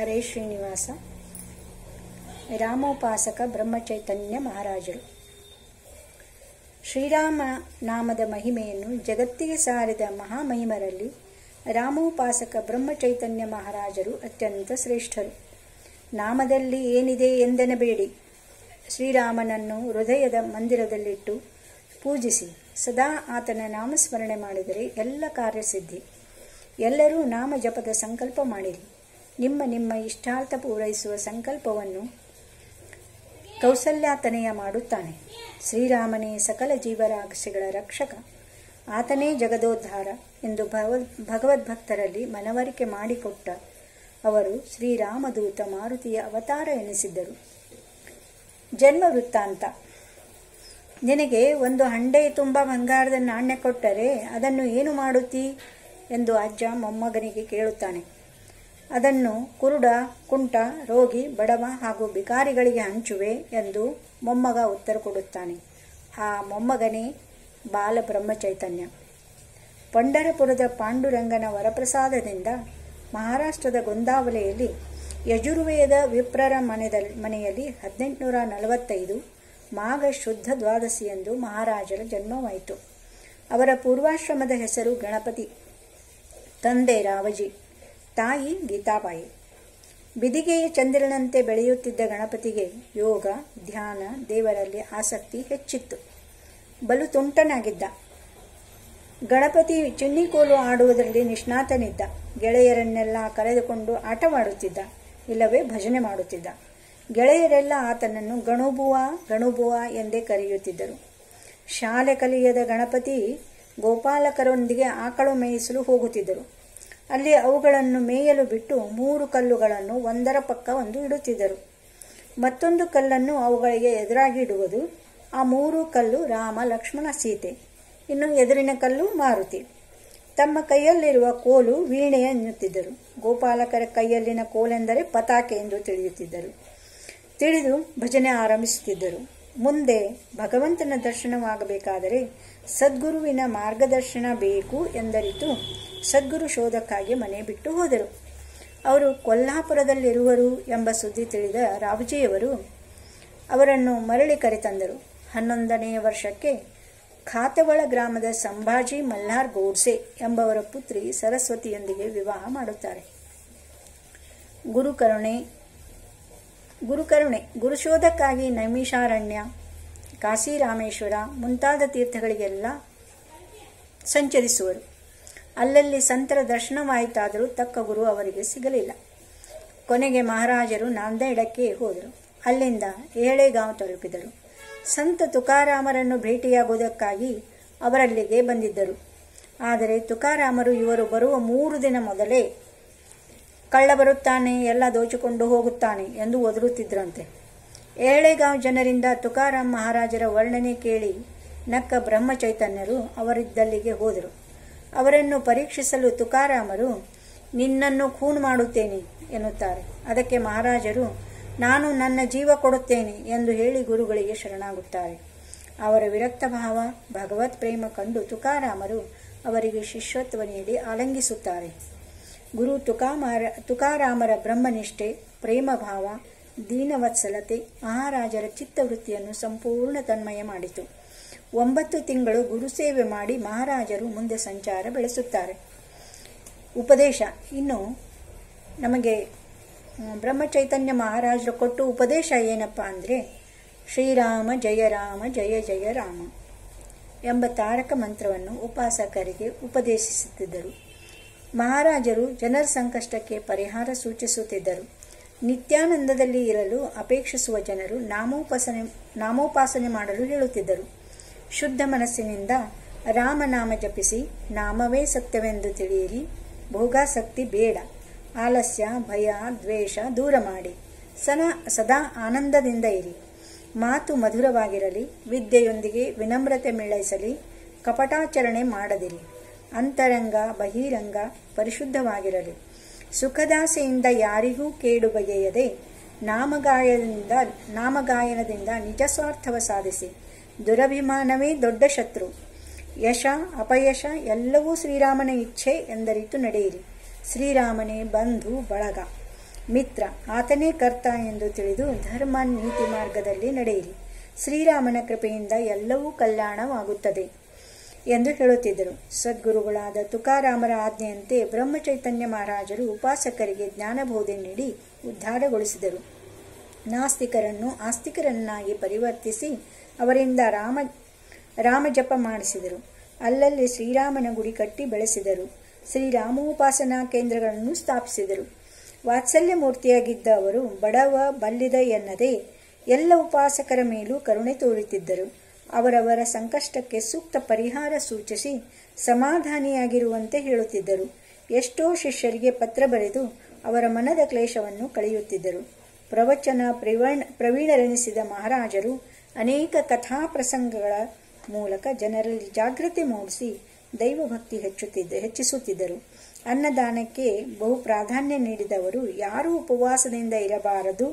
ಹರೇ ಶ್ರೀನಿವಾಸ. ರಾಮೋಪಾಸಕ ಬ್ರಹ್ಮಚೈತನ್ಯ ಮಹಾರಾಜರು. ಶ್ರೀರಾಮ ನಾಮದ ಮಹಿಮೆಯನ್ನು ಜಗತ್ತಿಗೆ ಸಾರಿದ ಮಹಾಮಹಿಮರಲ್ಲಿ ರಾಮೋಪಾಸಕ ಬ್ರಹ್ಮಚೈತನ್ಯ ಮಹಾರಾಜರು ಅತ್ಯಂತ ಶ್ರೇಷ್ಠರು. ನಾಮದಲ್ಲಿ ಏನಿದೆ ಎಂದೆನಬೇಡಿ. ಶ್ರೀರಾಮನನ್ನು ಹೃದಯದ ಮಂದಿರದಲ್ಲಿಟ್ಟು ಪೂಜಿಸಿ, ಸದಾ ಆತನ ನಾಮಸ್ಮರಣೆ ಮಾಡಿದರೆ ಎಲ್ಲ ಕಾರ್ಯಸಿದ್ಧಿ. ಎಲ್ಲರೂ ನಾಮ ಜಪದ ಸಂಕಲ್ಪ ಮಾಡಿರಿ. ನಿಮ್ಮ ನಿಮ್ಮ ಇಷ್ಟಾರ್ಥ ಪೂರೈಸುವ ಸಂಕಲ್ಪವನ್ನು ಕೌಸಲ್ಯಾತನೆಯ ಮಾಡುತ್ತಾನೆ. ಶ್ರೀರಾಮನೇ ಸಕಲ ಜೀವರಾಶಿಗಳ ರಕ್ಷಕ. ಆತನೇ ಜಗದೋದ್ಧಾರ ಎಂದು ಭಗವದ್ ಭಗವದ್ಭಕ್ತರಲ್ಲಿ ಮನವರಿಕೆ ಮಾಡಿಕೊಟ್ಟ ಅವರು ಶ್ರೀರಾಮದೂತ ಮಾರುತಿಯ ಅವತಾರ ಎನಿಸಿದ್ದರು. ಜನ್ಮ ವೃತ್ತಾಂತ. ನಿನಗೆ ಒಂದು ಹಂಡೆ ತುಂಬ ಬಂಗಾರದ ನಾಣ್ಯ ಕೊಟ್ಟರೆ ಅದನ್ನು ಏನು ಮಾಡುತ್ತೀ? ಎಂದು ಅಜ್ಜ ಮೊಮ್ಮಗನಿಗೆ ಕೇಳುತ್ತಾನೆ. ಅದನ್ನು ಕುರುಡ, ಕುಂಟ, ರೋಗಿ, ಬಡವ ಹಾಗೂ ಬಿಕಾರಿಗಳಿಗೆ ಹಂಚುವೆ ಎಂದು ಮೊಮ್ಮಗ ಉತ್ತರ ಕೊಡುತ್ತಾನೆ. ಆ ಮೊಮ್ಮಗನೇ ಬಾಲ ಬ್ರಹ್ಮಚೈತನ್ಯ ಪಂಡರಪುರದ ಪಾಂಡುರಂಗನ ವರಪ್ರಸಾದದಿಂದ ಮಹಾರಾಷ್ಟ್ರದ ಗೊಂದಾವಲೆಯಲ್ಲಿ ಯಜುರ್ವೇದ ವಿಪ್ರರ ಮನೆದಲ್ಲಿ ಮನೆಯಲ್ಲಿ ಹದಿನೆಂಟುನೂರ ನಲವತ್ತೈದು ಮಾಘ ಶುದ್ಧ ದ್ವಾದಶಿಯಂದು ಮಹಾರಾಜರ ಜನ್ಮವಾಯಿತು. ಅವರ ಪೂರ್ವಾಶ್ರಮದ ಹೆಸರು ಗಣಪತಿ. ತಂದೆ ರಾವಜಿ. ತಾಯಿ ಗೀತಾಬಾಯಿ. ಬಿದಿಗೆಯ ಚಂದ್ರನಂತೆ ಬೆಳೆಯುತ್ತಿದ್ದ ಗಣಪತಿಗೆ ಯೋಗ, ಧ್ಯಾನ, ದೇವರಲ್ಲಿ ಆಸಕ್ತಿ ಹೆಚ್ಚಿತ್ತು. ಬಲು ತುಂಟನಾಗಿದ್ದ. ಗಣಪತಿ ಚಿನ್ನಿಕೋಲು ಆಡುವುದರಲ್ಲಿ ನಿಷ್ಣಾತನಿದ್ದ. ಗೆಳೆಯರನ್ನೆಲ್ಲ ಕರೆದುಕೊಂಡು ಆಟವಾಡುತ್ತಿದ್ದ. ಇಲ್ಲವೇ ಭಜನೆ ಮಾಡುತ್ತಿದ್ದ. ಗೆಳೆಯರೆಲ್ಲ ಆತನನ್ನು ಗಣುಬುವ ಗಣುಬುವ ಎಂದೇ ಕರೆಯುತ್ತಿದ್ದರು. ಶಾಲೆ ಕಲಿಯದ ಗಣಪತಿ ಗೋಪಾಲಕರೊಂದಿಗೆ ಆಕಳು ಮೇಯಿಸಲು ಹೋಗುತ್ತಿದ್ದರು. ಅಲ್ಲಿ ಅವುಗಳನ್ನು ಮೇಯಲು ಬಿಟ್ಟು ಮೂರು ಕಲ್ಲುಗಳನ್ನು ಒಂದರ ಪಕ್ಕ ಒಂದು ಇಡುತ್ತಿದ್ದರು. ಮತ್ತೊಂದು ಕಲ್ಲನ್ನು ಅವುಗಳಿಗೆ ಎದುರಾಗಿ ಇಡುವುದು, ಆ ಮೂರು ಕಲ್ಲು ರಾಮ ಲಕ್ಷ್ಮಣ ಸೀತೆ, ಇನ್ನು ಎದುರಿನ ಕಲ್ಲು ಮಾರುತಿ. ತಮ್ಮ ಕೈಯಲ್ಲಿರುವ ಕೋಲು ವೀಣೆ ಎನ್ನುತ್ತಿದ್ದರು. ಗೋಪಾಲಕರ ಕೈಯಲ್ಲಿನ ಕೋಲೆಂದರೆ ಪತಾಕೆ ಎಂದು ತಿಳಿಯುತ್ತಿದ್ದರು. ತಿಳಿದು ಭಜನೆ ಆರಂಭಿಸುತ್ತಿದ್ದರು. ಮುಂದೆ ಭಗವಂತನ ದರ್ಶನವಾಗಬೇಕಾದರೆ ಸದ್ಗುರುವಿನ ಮಾರ್ಗದರ್ಶನ ಬೇಕು ಎಂದರಿತು ಸದ್ಗುರು ಶೋಧಕ್ಕಾಗಿ ಮನೆ ಬಿಟ್ಟು ಹೋದರು. ಅವರು ಕೊಲ್ಲಾಪುರದಲ್ಲಿರುವರು ಎಂಬ ಸುದ್ದಿ ತಿಳಿದ ರಾವ್ಜಿಯವರು ಅವರನ್ನು ಮರಳಿ ಕರೆತಂದರು. ಹನ್ನೊಂದನೆಯ ವರ್ಷಕ್ಕೆ ಖಾತವಳ ಗ್ರಾಮದ ಸಂಭಾಜಿ ಮಲ್ಹಾರ್ ಗೋಡ್ಸೆ ಎಂಬವರ ಪುತ್ರಿ ಸರಸ್ವತಿಯೊಂದಿಗೆ ವಿವಾಹ ಮಾಡುತ್ತಾರೆ. ಗುರುಕರುಣೆ ಗುರುಕರುಣೆ, ಗುರುಶೋಧಕ್ಕಾಗಿ ನೈಮಿಷಾರಣ್ಯ ಕಾಶಿರಾಮೇಶ್ವರ ಮುಂತಾದ ತೀರ್ಥಗಳಿಗೆಲ್ಲ ಸಂಚರಿಸುವರು. ಅಲ್ಲಲ್ಲಿ ಸಂತರ ದರ್ಶನವಾಯಿತಾದರೂ ತಕ್ಕ ಗುರು ಅವರಿಗೆ ಸಿಗಲಿಲ್ಲ. ಕೊನೆಗೆ ಮಹಾರಾಜರು ನಾಂದೇಡಕ್ಕೆ ಹೋದರು. ಅಲ್ಲಿಂದ ಏಳೆಗಾಂವ್ ತಲುಪಿದರು. ಸಂತ ತುಕಾರಾಮರನ್ನು ಭೇಟಿಯಾಗುವುದಕ್ಕಾಗಿ ಅವರಲ್ಲಿಗೆ ಬಂದಿದ್ದರು. ಆದರೆ ತುಕಾರಾಮರು ಇವರು ಬರುವ ಮೂರು ದಿನ ಮೊದಲೇ ಕಳ್ಳ ಬರುತ್ತಾನೆ ಎಲ್ಲ ದೋಚಿಕೊಂಡು ಹೋಗುತ್ತಾನೆ ಎಂದು ಒದರುತ್ತಿದ್ರಂತೆ. ಏಳೆಗಾಂವ್ ಜನರಿಂದ ತುಕಾರಾಮ್ ಮಹಾರಾಜರ ವರ್ಣನೆ ಕೇಳಿ ನಕ್ಕ ಬ್ರಹ್ಮಚೈತನ್ಯರು ಅವರಿದ್ದಲ್ಲಿಗೆ ಹೋದರು. ಅವರನ್ನು ಪರೀಕ್ಷಿಸಲು ತುಕಾರಾಮರು, ನಿನ್ನನ್ನು ಖೂನ್ ಮಾಡುತ್ತೇನೆ ಎನ್ನುತ್ತಾರೆ. ಅದಕ್ಕೆ ಮಹಾರಾಜರು, ನಾನು ನನ್ನ ಜೀವ ಕೊಡುತ್ತೇನೆ ಎಂದು ಹೇಳಿ ಗುರುಗಳಿಗೆ ಶರಣಾಗುತ್ತಾರೆ. ಅವರ ವಿರಕ್ತ ಭಾವ, ಭಗವತ್ ಪ್ರೇಮ ಕಂಡು ತುಕಾರಾಮರು ಅವರಿಗೆ ಶಿಷ್ಯತ್ವ ನೀಡಿ ಆಲಂಗಿಸುತ್ತಾರೆ. ಗುರು ತುಕಾಮಾರ, ತುಕಾರಾಮರ ಬ್ರಹ್ಮನಿಷ್ಠೆ, ಪ್ರೇಮ ಭಾವ ದೀನವತ್ಸಲತೆ ಮಹಾರಾಜರ ಚಿತ್ತವೃತ್ತಿಯನ್ನು ಸಂಪೂರ್ಣ ತನ್ಮಯ ಮಾಡಿತು. ಒಂಬತ್ತು ತಿಂಗಳು ಗುರುಸೇವೆ ಮಾಡಿ ಮಹಾರಾಜರು ಮುಂದೆ ಸಂಚಾರ ಬೆಳೆಸುತ್ತಾರೆ. ಉಪದೇಶ. ಇನ್ನು ನಮಗೆ ಬ್ರಹ್ಮಚೈತನ್ಯ ಮಹಾರಾಜರು ಕೊಟ್ಟು ಉಪದೇಶ ಏನಪ್ಪ ಅಂದರೆ, ಶ್ರೀರಾಮ ಜಯ ರಾಮ ಜಯ ಜಯ ರಾಮ ಎಂಬ ತಾರಕ ಮಂತ್ರವನ್ನು ಉಪಾಸಕರಿಗೆ ಉಪದೇಶಿಸುತ್ತಿದ್ದರು. ಮಹಾರಾಜರು ಜನರ ಸಂಕಷ್ಟಕ್ಕೆ ಪರಿಹಾರ ಸೂಚಿಸುತ್ತಿದ್ದರು. ನಿತ್ಯಾನಂದದಲ್ಲಿ ಇರಲು ಅಪೇಕ್ಷಿಸುವ ಜನರು ನಾಮೋಪಾಸನೆ ನಾಮೋಪಾಸನೆ ಮಾಡಲು ಹೇಳುತ್ತಿದ್ದರು. ಶುದ್ಧ ಮನಸ್ಸಿನಿಂದ ರಾಮನಾಮ ಜಪಿಸಿ ನಾಮವೇ ಸತ್ಯವೆಂದು ತಿಳಿಯಿರಿ. ಭೋಗಾಸಕ್ತಿ ಬೇಡ. ಆಲಸ್ಯ, ಭಯ, ದ್ವೇಷ ದೂರ ಮಾಡಿ. ಸನ ಸದಾ ಆನಂದದಿಂದ ಇರಿ. ಮಾತು ಮಧುರವಾಗಿರಲಿ. ವಿದ್ಯೆಯೊಂದಿಗೆ ವಿನಮ್ರತೆ ಮೇಳೈಸಲಿ. ಕಪಟಾಚರಣೆ ಮಾಡದಿರಿ. ಅಂತರಂಗ, ಬಹಿರಂಗ ಪರಿಶುದ್ಧವಾಗಿರಲಿ. ಸುಖದಾಸೆಯಿಂದ ಯಾರಿಗೂ ಕೇಡು ಬಗೆಯದೆ ನಾಮಗಾಯನದಿಂದ ನಾಮಗಾಯನದಿಂದ ನಿಜ ಸ್ವಾರ್ಥವ ಸಾಧಿಸಿ. ದುರಭಿಮಾನವೇ ದೊಡ್ಡ ಶತ್ರು. ಯಶ, ಅಪಯಶ ಎಲ್ಲವೂ ಶ್ರೀರಾಮನ ಇಚ್ಛೆ ಎಂದರಿತು ನಡೆಯಿರಿ. ಶ್ರೀರಾಮನೇ ಬಂಧು, ಬಳಗ. ಮಿತ್ರ, ಆತನೇ ಕರ್ತ ಎಂದು ತಿಳಿದು ಧರ್ಮ ನೀತಿ ಮಾರ್ಗದಲ್ಲಿ ನಡೆಯಿರಿ. ಶ್ರೀರಾಮನ ಕೃಪೆಯಿಂದ ಎಲ್ಲವೂ ಕಲ್ಯಾಣವಾಗುತ್ತದೆ. ಎಂದು ಹೇಳುತ್ತಿದ್ದರು. ಸದ್ಗುರುಗಳಾದ ತುಕಾರಾಮರ ಆಜ್ಞೆಯಂತೆ ಬ್ರಹ್ಮಚೈತನ್ಯ ಮಹಾರಾಜರು ಉಪಾಸಕರಿಗೆ ಜ್ಞಾನಬೋಧೆ ನೀಡಿ ಉದ್ಧಾರಗೊಳಿಸಿದರು. ನಾಸ್ತಿಕರನ್ನು ಆಸ್ತಿಕರನ್ನಾಗಿ ಪರಿವರ್ತಿಸಿ ಅವರಿಂದ ರಾಮ ರಾಮಜಪ ಮಾಡಿಸಿದರು. ಅಲ್ಲಲ್ಲಿ ಶ್ರೀರಾಮನ ಗುಡಿ ಕಟ್ಟಿ ಬೆಳೆಸಿದರು. ಶ್ರೀರಾಮೋಪಾಸನಾ ಕೇಂದ್ರಗಳನ್ನು ಸ್ಥಾಪಿಸಿದರು. ವಾತ್ಸಲ್ಯ ಮೂರ್ತಿಯಾಗಿದ್ದ ಅವರು ಬಡವ ಬಲ್ಲಿದ ಎನ್ನದೆ ಎಲ್ಲ ಉಪಾಸಕರ ಮೇಲೂ ಕರುಣೆ ತೋರುತ್ತಿದ್ದರು. ಅವರವರ ಸಂಕಷ್ಟಕ್ಕೆ ಸೂಕ್ತ ಪರಿಹಾರ ಸೂಚಿಸಿ ಸಮಾಧಾನಿಯಾಗಿರುವಂತೆ ಹೇಳುತ್ತಿದ್ದರು. ಎಷ್ಟೋ ಶಿಷ್ಯರಿಗೆ ಪತ್ರ ಬರೆದು ಅವರ ಮನದ ಕ್ಲೇಶವನ್ನು ಕಳೆಯುತ್ತಿದ್ದರು. ಪ್ರವಚನ ಪ್ರವೀಣ ಪ್ರವೀಣರೆನಿಸಿದ ಮಹಾರಾಜರು ಅನೇಕ ಕಥಾ ಪ್ರಸಂಗಗಳ ಮೂಲಕ ಜನರಲ್ಲಿ ಜಾಗೃತಿ ಮೂಡಿಸಿ ದೈವಭಕ್ತಿ ಹೆಚ್ಚುತ್ತಿದ್ದ ಹೆಚ್ಚಿಸುತ್ತಿದ್ದರು. ಅನ್ನದಾನಕ್ಕೆ ಬಹು ಪ್ರಾಧಾನ್ಯ ನೀಡಿದವರು ಯಾರೂ ಉಪವಾಸದಿಂದ ಇರಬಾರದು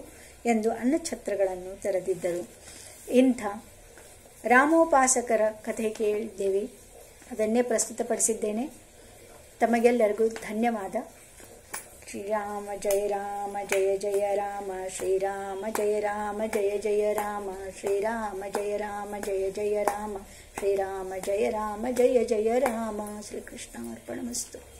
ಎಂದು ಅನ್ನಛತ್ರಗಳನ್ನು ತೆರೆದಿದ್ದರು. ಇಂಥ ರಾಮೋಪಾಸಕರ ಕಥೆ ಕೇಳಿದ್ದೇವೆ. ಅದನ್ನೇ ಪ್ರಸ್ತುತಪಡಿಸಿದ್ದೇನೆ. ತಮಗೆಲ್ಲರಿಗೂ ಧನ್ಯವಾದ. ಶ್ರೀರಾಮ ಜಯ ರಾಮ, ಜಯ ಜಯ ರಾಮ, ಶ್ರೀರಾಮ ಜಯ ರಾಮ, ಜಯ ಜಯ ರಾಮ, ಶ್ರೀರಾಮ ಜಯ ರಾಮ, ಜಯ ಜಯ ರಾಮ, ಶ್ರೀರಾಮ ಜಯ ರಾಮ, ಜಯ ಜಯ ರಾಮ. ಶ್ರೀಕೃಷ್ಣ ಅರ್ಪಣಮಸ್ತು